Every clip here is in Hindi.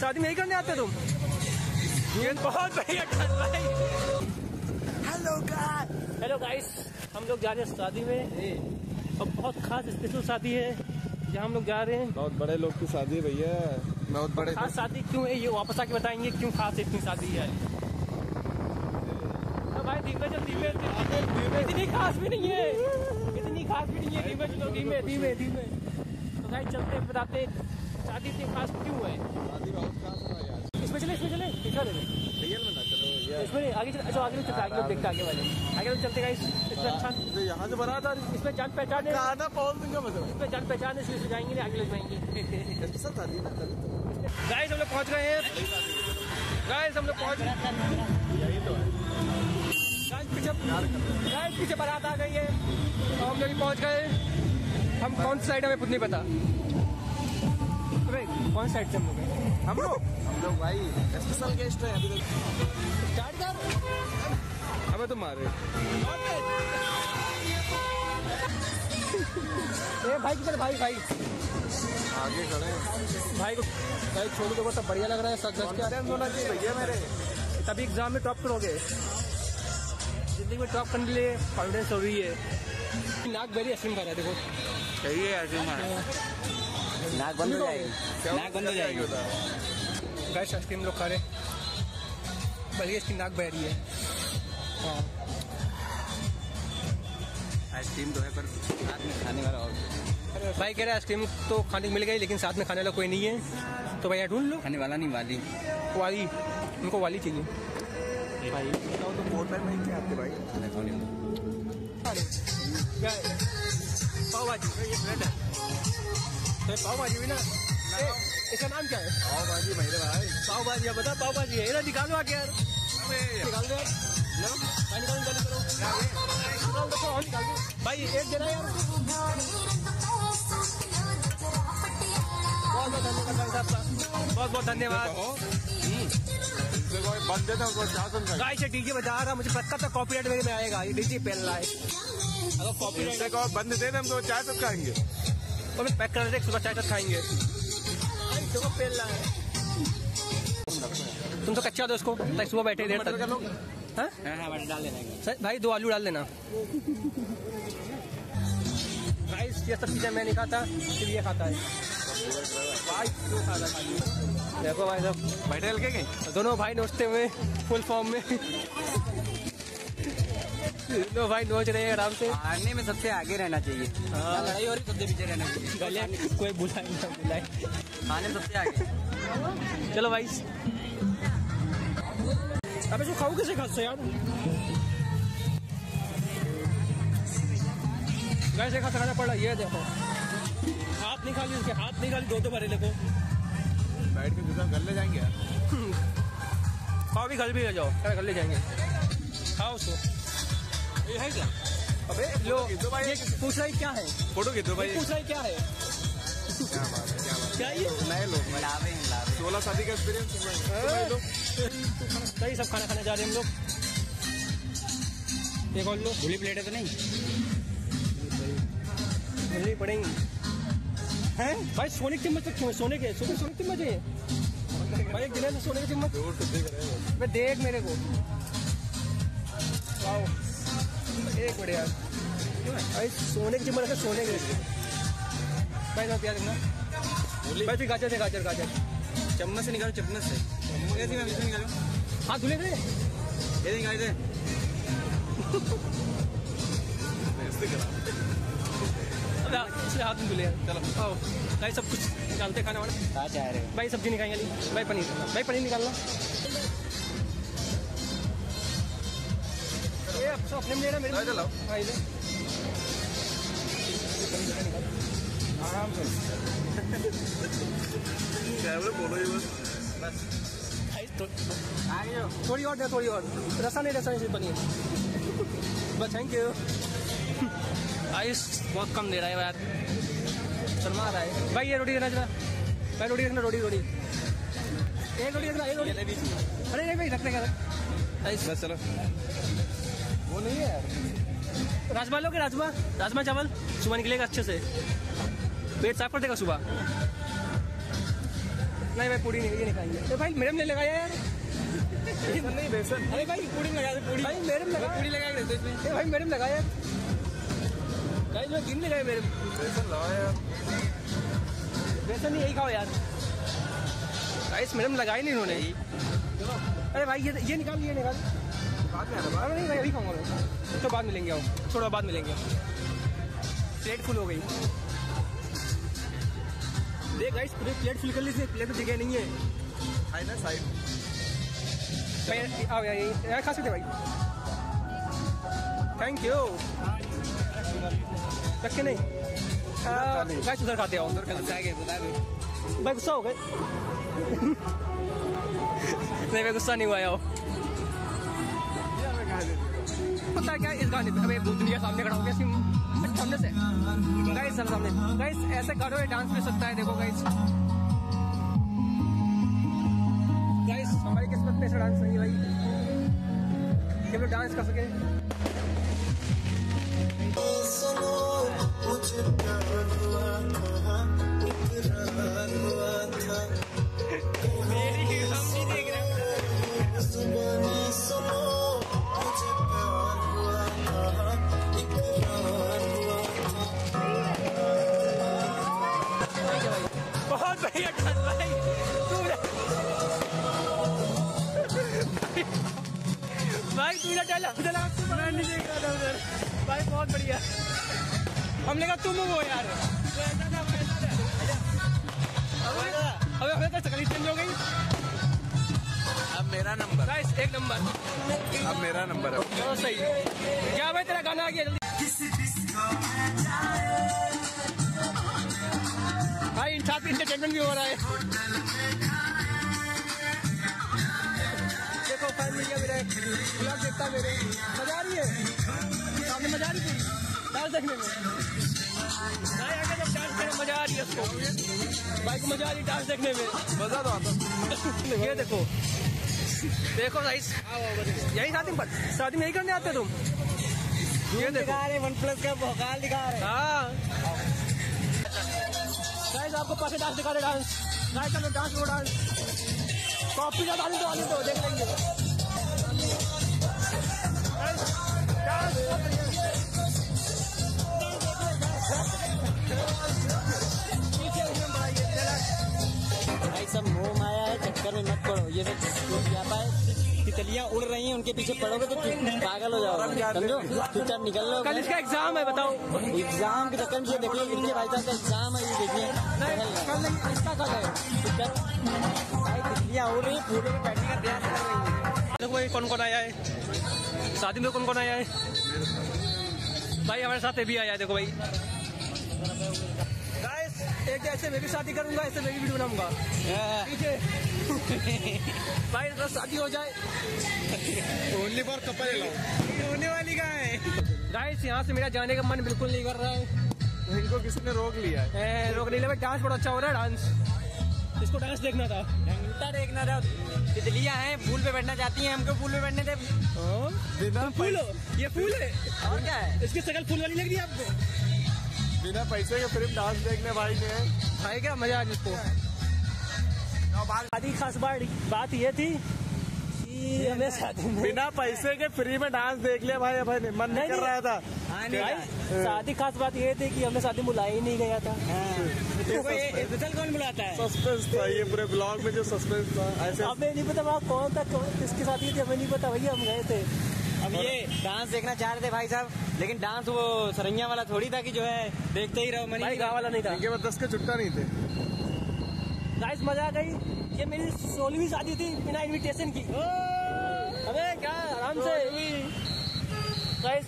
शादी में ही करने आते तुम? ये बहुत बढ़िया भाई। हेलो हेलो गाइस हम लोग जा रहे हैं शादी में। और बहुत खास स्पेशल शादी है जहाँ हम लोग जा रहे हैं। बहुत बड़े लोग की शादी है भैया। बहुत बड़े खास शादी क्यों है? ये वापस आके बताएँगे क्यों खास इतनी शादी है। भाई धीमे चल धीमे धीमे इतनी खास भी नहीं है। इतनी खास भी नहीं है। धीमे चलो धीमे धीमे धीमे। तो भाई चलते बताते शादी इतनी खास क्यों है? शादी बहुत खास है यार। इसमें चले इसमें चले दिखा दे। रियल में ना चलो यार इसमें आगे चल अच्छा आगे चलते आगे देखते आगे वाले। आगे चलते गाइस इसमें अच्छा तो यहाँ से बना था। इसमें जान पहचान है। खाना पहुँच देंगे मतलब इसमें जान पहचान है इसलिए जाएँगे आगे लोग जाएँगे। स्पेशल शादी ना तभी तो गाइस हम लोग पहुँच गए हैं। गाइस हम लोग पहुँच यही तो है। गाइस पीछे गाइस पीछे बारात आ गई है। और हम लोग पहुँच गए। हम कौन सी साइड हमें खुद नहीं पता। अबे, कौन साइड से हम लोग हम लोग? हम लोग भाई स्पेशल गेस्ट है अभी स्टार्ट कर। हमें तो मारे ए भाई किधर भाई भाई। आगे खड़े हैं। भाई को भाई छोड़ू सब बढ़िया लग रहा है सच सच क्या होना चाहिए भैया मेरे। तभी एग्ज़ाम में टॉप करोगे। ज़िंदगी में टॉप करने के लिए कॉन्फिडेंस ज़रूरी है। नाक बेरी आइसक्रीम खा रहा है देखो। सही है। नाक बंद हो जाएगी। नाक बंद हो जाएगी। गैस आइसक्रीम लोग खा रहे बल्कि इसकी नाक बह रही है। हाँ। आइसक्रीम तो है पर साथ में खाने वाला और भाई कह रहे आइसक्रीम तो खाने को मिल गई लेकिन साथ में खाने वाला कोई नहीं है। तो भैया ढूंढ लो। खाने वाला नहीं वाली। वाली। उनको वाली चाहिए। भाई। तो फ़ोन में नहीं क्या आपके भाई? पाव भाजी। ये ब्रेड है। पाव भाजी ना इसका नाम क्या है बाजी मेरे भाई पाव भाजी बता पाव भाजी है ना निकालो आके यार निकाल दो यार भाई एक देना यार बहुत बहुत धन्यवाद साहब बहुत बहुत धन्यवाद ये डीजे बजा रहा मुझे पक्का था कॉपीराइट मेरे में आएगा ये डीजे पहन रहा है अगर कॉपीराइट इससे कहो बंद दे दे हम तो चाय तक खाएँगे तो मैं पैक कर सुबह चाय खाएँगे। पहन रहा है तुम तो कच्चा दो उसको सुबह बैठे देर तक। हाँ? हाँ हाँ सर भाई दो आलू डाल देना। भाई ये सब चीज़ें मैं नहीं खाता सिर्फ़ ये खाता है। भाई क्यों खाता देखो भाई साहब। बैठे हल्के दोनों भाई नोचते हुए फुल फॉर्म में। दोनों भाई नोच रहे हैं आराम से। खाने में सबसे आगे रहना चाहिए। हाँ। लड़ाई और सबसे पीछे रहना चाहिए। गले कोई बुलाए ना बुलाए खाने में सबसे आगे। चलो भाई। अबे जो खाओ कैसे खाते यार? कैसे खा खाना पड़ा ये देखो। हाथ नहीं खाली उसके हाथ नहीं खाली दो दो भरे देखो बैठ के दूसरा घर ले जाएँगे यार। खाओ भी घर भी ले जाओ। क्या घर ले जाएँगे। खाओ उसको। ये है क्या अबे लो भाई। ये पूछ रहा है क्या है? फ़ोटो खींचो भाई। ये पूछ रहा है क्या है? क्या बात है क्या बात क्या ये? नए लोग लावे लावे। सोलह शादी का एक्सपीरियंस सही सब खाना खाने जा रहे हैं हम लोग। एक और लो। धुली प्लेट है तो नहीं? मिलनी पड़ेंगी। हैं? भाई सोने की चम्मच क्यों सोने के सोने सोने की चम्मच है भाई एक दिन तो सोने की चम्मच देख मेरे को। वाओ एक यार भाई सोने की चम्मच है सोने के। भाई ना प्यार देखना भाई तू गाजर दे गाजर गाजर। चम्मच से निकालो चम्मच से। ऐसे मैं निकालो। हाथ धुले दे ये निकाल दे हाथ में धुले चलो। आओ। भाई सब कुछ निकालते खाना वाला कहाँ चाह रहे भाई सब्ज़ी अली भाई पनीर। भाई पनीर निकालना। बस थोड़ी और दे थोड़ी और रसा नहीं रसा नहीं पनीर बस थैंक यू आयुष बहुत कम दे रहा है यार शर्मा रहा है भाई ये रोटी देना जरा भाई रोटी रखना रोटी रोटी एक रोटी रखना एक रोटी अरे नहीं भाई रखने का बस चलो वो नहीं है। राजमा लोगे राजमा? राजमा चावल? सुबह निकलेगा अच्छे से। पेट साफ़ कर देगा सुबह। नहीं भाई पूरी नहीं ये नहीं खाएँगे अरे भाई मेरे में लगाया यार। नहीं बेसन। अरे भाई पूरी लगा दे पूरी भाई मेरे में लगा। पूरी लगा के दे दो इसमें भाई मेरे में लगाया गाइस मैं गिन लगाया मेरे बेसन वैसा नहीं यही खाओ यार। गाइस मेरे में लगाई नहीं इन्होंने। अरे भाई ये ये निकाल ये निकाल। बाद में अभी खाऊँगा मैं तो बाद में लेंगे आओ थोड़ा बाद में लेंगे प्लेट फुल हो गई देख गाइस पूरी प्लेट फुल कर ली प्लेट में नहीं है ना साइड यार। खा सकते भाई थैंक यू रख नहीं गाइस उधर खाते दे भाई गुस्सा हो गए नहीं भाई गुस्सा नहीं हुआ पता है क्या इस गाने पे? अबे भूत दुनिया सामने खड़ा हो गया सामने से। गाइस सामने। गाइस ऐसे करो ये डांस भी सकता है, देखो गाइस गाइस हमारी किस्मत में ऐसा डांस नहीं भाई। कि हम डांस कर सके। भाई तू भाई तू ना चला। चला मैं नहीं देख रहा था उधर। भाई बहुत बढ़िया। हमने कहा तुम वो यार। अबे हमें तो तकलीफ़ चेंज हो गई। अब मेरा नंबर। गाइस एक नंबर। अब मेरा नंबर है। सही क्या भाई तेरा गाना आ गया? जल्दी। भाई साथ इंटरटेनमेंट भी हो रहा है। देखो फ़ैन मिल गया ब्लॉग देखता मेरे मज़ा आ रही है? सामने मज़ा आ रही डांस देखने में। भाई आगे जब डांस करे मज़ा आ रही है उसको। भाई को मज़ा आ रही है डांस देखने में। मज़ा तो आता ये देखो। देखो गाइस यही शादी पर शादी में यही करने आते तुम? ये देखो। वन प्लस का भौकाल दिखा रहे हाँ। आपको पास डांस दिखा रहे डांस। गाइस चलो डांस करो डांस। कॉपी का डाली दो दो, देख लेंगे। सब मोह माया है, चक्कर में मत पड़ो। ये सब क्या पाए? तितलियाँ उड़ रही हैं उनके पीछे पड़ोगे तो पागल हो जाओगे। समझो? चुपचाप निकल लो कल इसका एग्ज़ाम है बताओ। एग्ज़ाम के चक्कर में देखिए इनके भाई साहब का एग्ज़ाम है ये देखिए। नहीं इसका कल है। चुपचाप उड़ रही हैं फूलों में बैठने का प्रयास रही हैं। भाई कौन कौन आया है। शादी में कौन कौन आया है। भाई हमारे साथ ये भी आया है देखो भाई। गाइस एक ऐसे मैं भी शादी करूँगा ऐसे मैं भी वीडियो बनाऊँगा। भाई बस शादी हो जाए। ओनली फॉर कपल होने वाली का है? गाइस यहाँ से मेरा जाने का मन बिल्कुल नहीं कर रहा है। इनको किसी ने रोक लिया है। ए, रोक नहीं ले भाई डांस बड़ा अच्छा हो रहा है डांस इसको डांस देखना था। घंटा देखना था। तितलियाँ हैं फूल पे बैठना चाहती हैं हमको फूल पे बैठने दे। हाँ? फूल ये फूल है। और क्या है? इसकी शकल फूल वाली लग रही है आपको बिना पैसे के फ़िल्म डांस देखने भाई ने भाई क्या मज़ा आ जिसको? शादी खास बात बात ये थी हमें शादी बिना पैसे के फ्री में डांस देख लिया भाई भाई ने। मन नहीं कर रहा था। भाई शादी खास बात ये थी कि हमें शादी बुलाया ही नहीं गया था। रिज़ल्ट कौन बुलाता है? सस्पेंस था ये पूरे ब्लॉग में जो सस्पेंस था ऐसे हमें नहीं पता वहाँ कौन था कौन साथ शादी थी हमें नहीं पता भैया हम गए थे। अब ये डांस देखना चाह रहे थे भाई साहब लेकिन डांस वो सरैया वाला थोड़ी था कि जो है देखते ही रहो मनी भाई गाँव वाला नहीं था। इनके पास दस के छुट्टा नहीं थे। गाइस मज़ा आ गई। ये मेरी सोलहवीं शादी थी बिना इनविटेशन की। अबे क्या आराम से। गाइस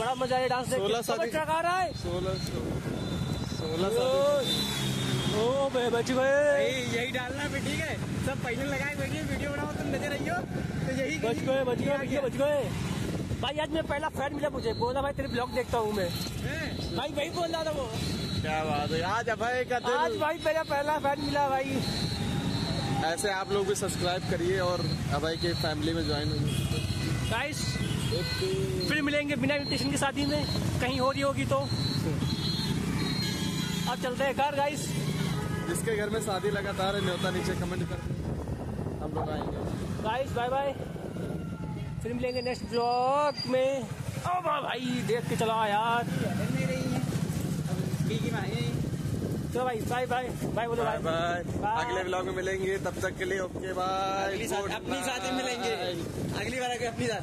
बड़ा मज़ा आया डांस देख सोलह के। शादी- आ रहा है। सोलह सोलह ओ, बे बच गए। यही डालना फिर ठीक है। सब पहले लगाए बैठिए वीडियो बनाओ तुम नज़र रहियो। तो यही बच गए बच गए भैया बच गए। भाई आज मैं पहला फ़ैन मिला मुझे। बोला भाई तेरे ब्लॉग देखता हूँ मैं। भाई वही बोल रहा था वो। क्या बात है आज अभय का आज भाई मेरा पहला फ़ैन मिला भाई। ऐसे आप लोग भी सब्सक्राइब करिए और अभय के फैमिली में ज्वाइन होइए। गाइस फिर मिलेंगे बिना इनविटेशन की शादी में। कहीं हो रही होगी तो। अब चलते हैं घर गाइस जिसके घर में शादी लगातार है न्योता नीचे कमेंट कर। हम लोग आएँगे। गाइस बाय बाय फिर मिलेंगे नेक्स्ट ब्लॉग में। ओ भाई देख के चला यार। चलो भाई बाय बाय बाय बोलो बाय बाय अगले ब्लॉग में मिलेंगे तब तक के लिए ओके बाय अपनी साथ मिलेंगे। अगली बार अपनी साथ